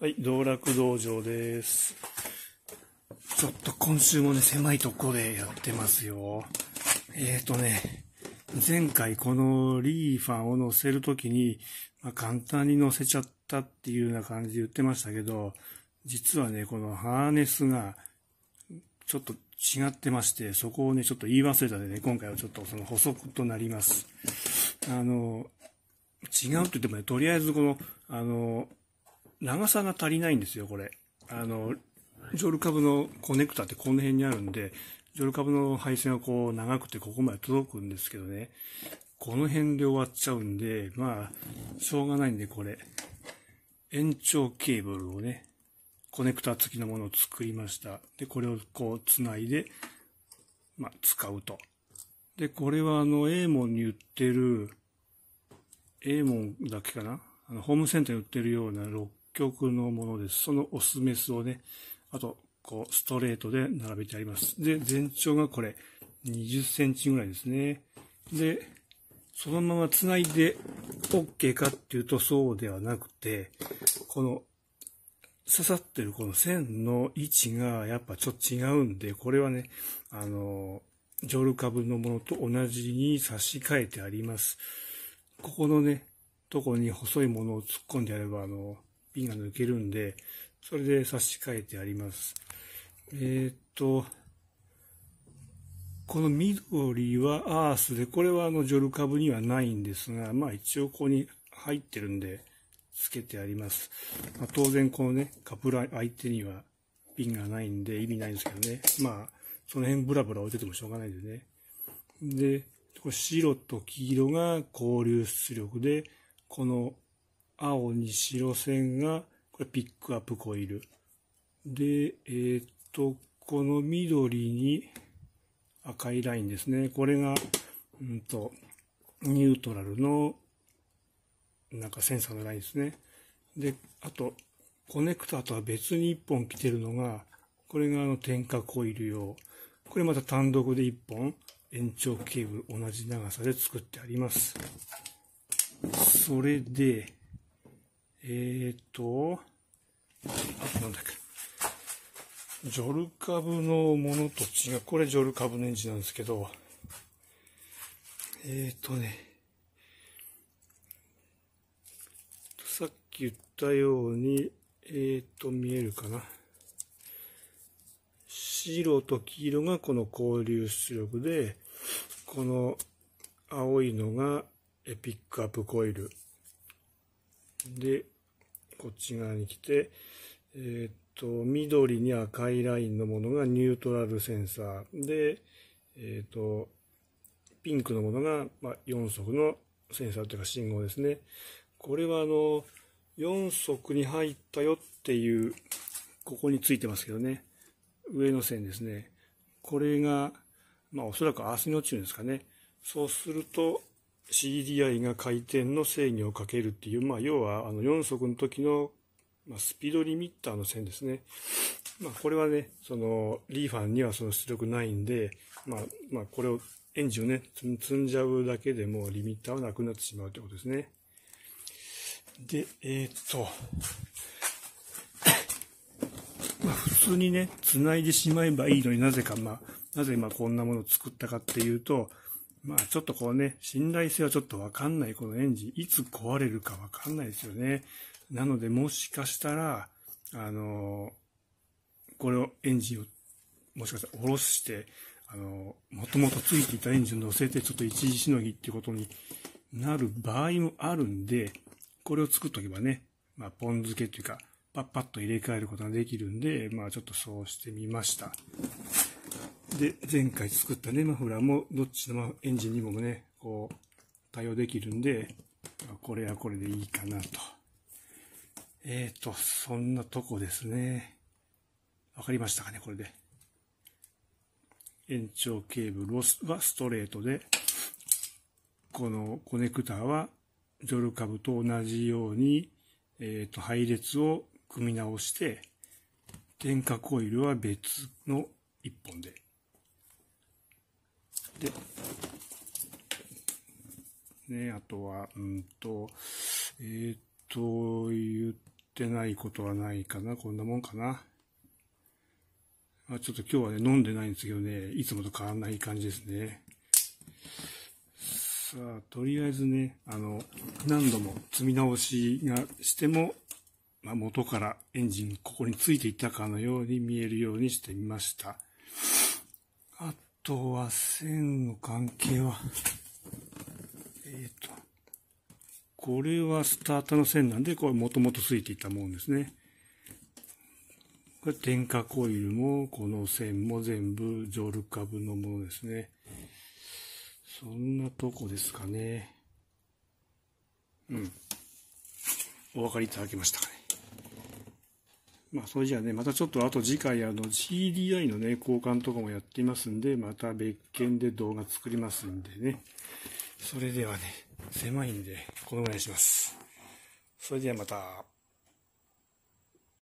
はい、道楽道場です。ちょっと今週もね、狭いとこでやってますよ。えーとね、前回このリーファンを乗せるときに、まあ、簡単に乗せちゃったっていうような感じで言ってましたけど、実はね、このハーネスがちょっと違ってまして、そこをね、ちょっと言い忘れたのでね、今回はちょっとその補足となります。あの、違うって言ってもね、とりあえずこの、あの、長さが足りないんですよ、これ。あの、ジョルカブのコネクタってこの辺にあるんで、ジョルカブの配線はこう長くてここまで届くんですけどね、この辺で終わっちゃうんで、まあ、しょうがないんでこれ、延長ケーブルをね、コネクタ付きのものを作りました。で、これをこう繋いで、まあ、使うと。で、これはあの、エーモンに売ってる、エーモンだけかな？あの、ホームセンターに売ってるような曲のものです。そのオスメスをね、あと、こう、ストレートで並べてあります。で、全長がこれ、20センチぐらいですね。で、そのまま繋いで OK かっていうとそうではなくて、この、刺さってるこの線の位置がやっぱちょっと違うんで、これはね、あの、ジョル株のものと同じに差し替えてあります。ここのね、とこに細いものを突っ込んでやれば、あの、ピンが抜けるんで、それで差し替えてあります。えーっと、この緑はアースで、これはあの、ジョル株にはないんですが、まあ一応ここに入ってるんで、つけてあります。まあ、当然このね、カプラ相手にはピンがないんで意味ないんですけどね。まあ、その辺ブラブラ置いててもしょうがないんでね。で、これ白と黄色が交流出力で、この青に白線が、これピックアップコイル。で、えーっと、この緑に赤いラインですね。これが、うんと、ニュートラルの、なんかセンサーのラインですね。で、あと、コネクタとは別に1本来てるのが、これがあの点火コイル用。これまた単独で1本延長ケーブル同じ長さで作ってあります。それで、えーと、あ、なんだっけ。ジョル株のものと違う。これジョル株のエンジンなんですけど、えーとね、さっき言ったように、えーと、見えるかな。白と黄色がこの交流出力で、この青いのがエピックアップコイル。で、こっち側に来て、えーっと、緑に赤いラインのものがニュートラルセンサー。で、えーっと、ピンクのものが、まあ、4速のセンサーというか信号ですね。これはあの、4速に入ったよっていう、ここについてますけどね。上の線ですね。これが、まあおそらくアースに落ちるんですかね。そうすると CDI が回転の制御をかけるっていう、まあ要はあの4速の時の、ま、スピードリミッターの線ですね。まあこれはね、そのリーファンにはその出力ないんで、まあまあこれをエンジンをね、積んじゃうだけでもリミッターはなくなってしまうということですね。で、えーっと、まあ普通にね、繋いでしまえばいいのになぜか、まあ、なぜ今こんなものを作ったかっていうと、まあちょっとこうね、信頼性はちょっとわかんない、このエンジン、いつ壊れるかわかんないですよね。なのでもしかしたら、あの、これをエンジンを、もしかしたら下ろして、あの、もともとついていたエンジンを乗せてちょっと一時しのぎっていうことになる場合もあるんで、これを作っとけばね、まあ、ポン付けっていうか、パッパッと入れ替えることができるんで、まあ、ちょっとそうしてみました。で、前回作ったね、マフラーも、どっちのエンジンにもね、こう、対応できるんで、これはこれでいいかなと。えーと、そんなとこですね。わかりましたかね、これで。延長ケーブルはストレートで、このコネクターはジョル株と同じように、えっ、と、配列を組み直して、点火コイルは別の一本で。で、ね、あとは、うんと、えっ、と、言ってないことはないかな。こんなもんかな。あちょっと今日はね、飲んでないんですけどね、いつもと変わらない感じですね。さあ、とりあえずね、あの、何度も積み直しがしても、まあ、元からエンジンここについていたかのように見えるようにしてみました。あとは線の関係は、えっ、ー、と、これはスターターの線なんで、これもともとついていたもんですね。これ点火コイルも、この線も全部ジョル株のものですね。そんなとこですかね。うん。お分かりいただけましたかね。まあ、それじゃね、またちょっとあと次回、あの、CDI のね、交換とかもやっていますんで、また別件で動画作りますんでね。それではね、狭いんで、このぐらいにします。それではまた。